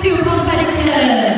Silvão Valentina.